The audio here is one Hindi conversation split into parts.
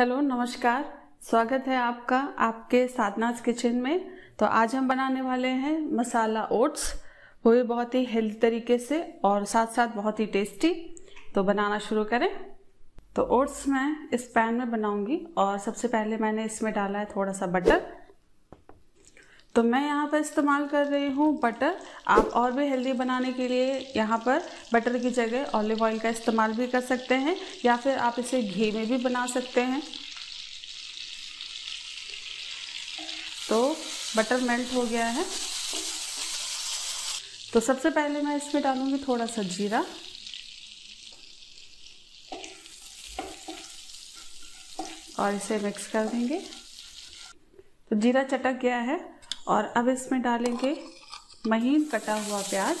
हेलो, नमस्कार। स्वागत है आपका आपके साधनाज किचन में। तो आज हम बनाने वाले हैं मसाला ओट्स। वो भी बहुत ही हेल्दी तरीके से और साथ साथ बहुत ही टेस्टी। तो बनाना शुरू करें। तो ओट्स मैं इस पैन में बनाऊँगी और सबसे पहले मैंने इसमें डाला है थोड़ा सा बटर। तो मैं यहाँ पर इस्तेमाल कर रही हूँ बटर आप और भी हेल्दी बनाने के लिए यहाँ पर बटर की जगह ऑलिव ऑयल का इस्तेमाल भी कर सकते हैं, या फिर आप इसे घी में भी बना सकते हैं। तो बटर मेल्ट हो गया है। तो सबसे पहले मैं इसमें डालूँगी थोड़ा सा जीरा। और इसे मिक्स कर देंगे। तो जीरा चटक गया है। और अब इसमें डालेंगे महीन कटा हुआ प्याज।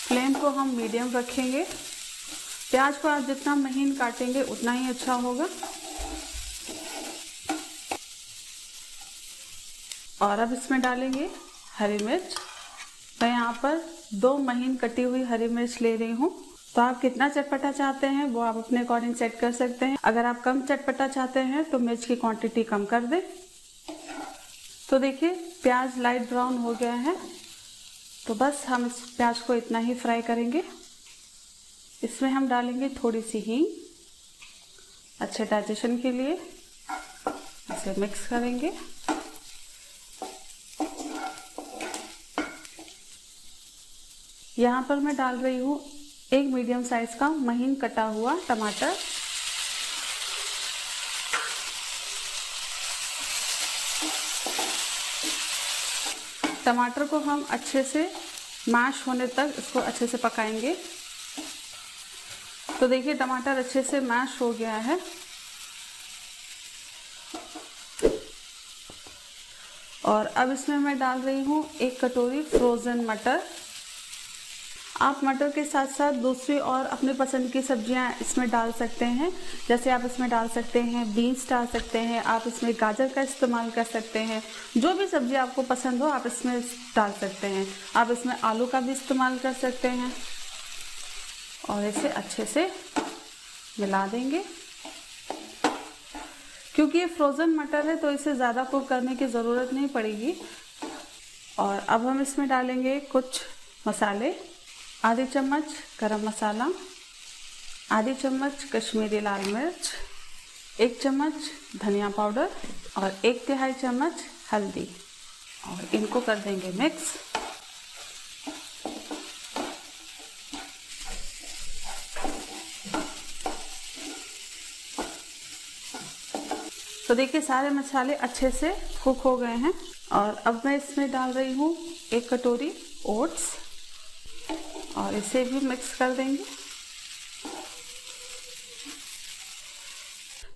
फ्लेम को हम मीडियम रखेंगे। प्याज को आप जितना महीन काटेंगे, उतना ही अच्छा होगा। और अब इसमें डालेंगे हरी मिर्च। मैं यहाँ पर दो महीन कटी हुई हरी मिर्च ले रही हूँ। तो आप कितना चटपटा चाहते हैं, वो आप अपने अकॉर्डिंग सेट कर सकते हैं। अगर आप कम चटपटा चाहते हैं तो मिर्च की क्वांटिटी कम कर दें। तो देखिए, प्याज लाइट ब्राउन हो गया है। तो बस हम इस प्याज को इतना ही फ्राई करेंगे। इसमें हम डालेंगे थोड़ी सी हींग। अच्छे डाइजेशन के लिए इसे मिक्स करेंगे। यहाँ पर मैं डाल रही हूँ एक मीडियम साइज़ का महीन कटा हुआ टमाटर। टमाटर को हम अच्छे से मैश होने तक इसको अच्छे से पकाएँगे। तो देखिए, टमाटर अच्छे से मैश हो गया है। और अब इसमें मैं डाल रही हूँ एक कटोरी फ्रोज़न मटर। आप मटर के साथ साथ दूसरी और अपने पसंद की सब्ज़ियाँ इसमें डाल सकते हैं। जैसे आप इसमें डाल सकते हैं, बीन्स डाल सकते हैं, आप इसमें गाजर का इस्तेमाल कर सकते हैं। जो भी सब्ज़ी आपको पसंद हो, आप इसमें डाल सकते हैं। आप इसमें आलू का भी इस्तेमाल कर सकते हैं। और इसे अच्छे से मिला देंगे। क्योंकि ये फ्रोज़न मटर है तो इसे ज़्यादा कुक करने की ज़रूरत नहीं पड़ेगी। और अब हम इसमें डालेंगे कुछ मसाले। आधी चम्मच गरम मसाला, आधी चम्मच कश्मीरी लाल मिर्च, एक चम्मच धनिया पाउडर और एक तिहाई चम्मच हल्दी। और इनको कर देंगे मिक्स। तो देखिए, सारे मसाले अच्छे से कुक हो गए हैं। और अब मैं इसमें डाल रही हूँ एक कटोरी ओट्स। और इसे भी मिक्स कर देंगे।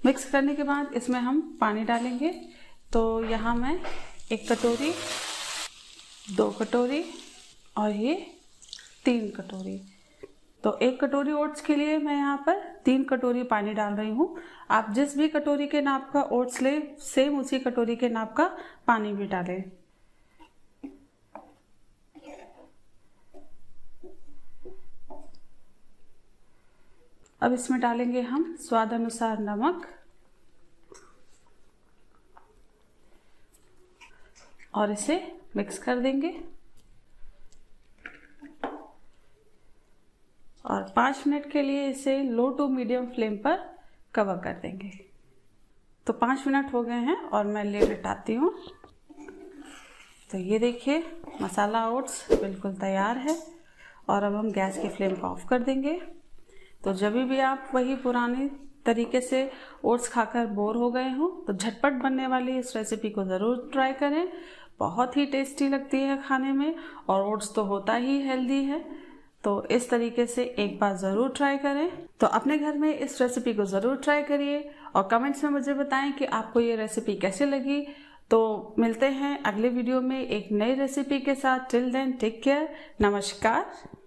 मिक्स करने के बाद इसमें हम पानी डालेंगे। तो यहाँ मैं एक कटोरी, दो कटोरी और ये तीन कटोरी। तो एक कटोरी ओट्स के लिए मैं यहाँ पर तीन कटोरी पानी डाल रही हूँ। आप जिस भी कटोरी के नाप का ओट्स लें, सेम उसी कटोरी के नाप का पानी भी डालें। अब इसमें डालेंगे हम स्वाद अनुसार नमक और इसे मिक्स कर देंगे। और पाँच मिनट के लिए इसे लो टू मीडियम फ्लेम पर कवर कर देंगे। तो पाँच मिनट हो गए हैं और मैं ले हटाती हूँ। तो ये देखिए, मसाला ओट्स बिल्कुल तैयार है और अब हम गैस की फ्लेम को ऑफ़ कर देंगे। तो जब भी आप वही पुराने तरीके से ओट्स खाकर बोर हो गए हो तो झटपट बनने वाली इस रेसिपी को ज़रूर ट्राई करें। बहुत ही टेस्टी लगती है खाने में और ओट्स तो होता ही हेल्दी है। तो इस तरीके से एक बार ज़रूर ट्राई करें। तो अपने घर में इस रेसिपी को ज़रूर ट्राई करिए और कमेंट्स में मुझे बताएँ कि आपको ये रेसिपी कैसे लगी। तो मिलते हैं अगले वीडियो में एक नई रेसिपी के साथ। टिल देन टेक केयर नमस्कार।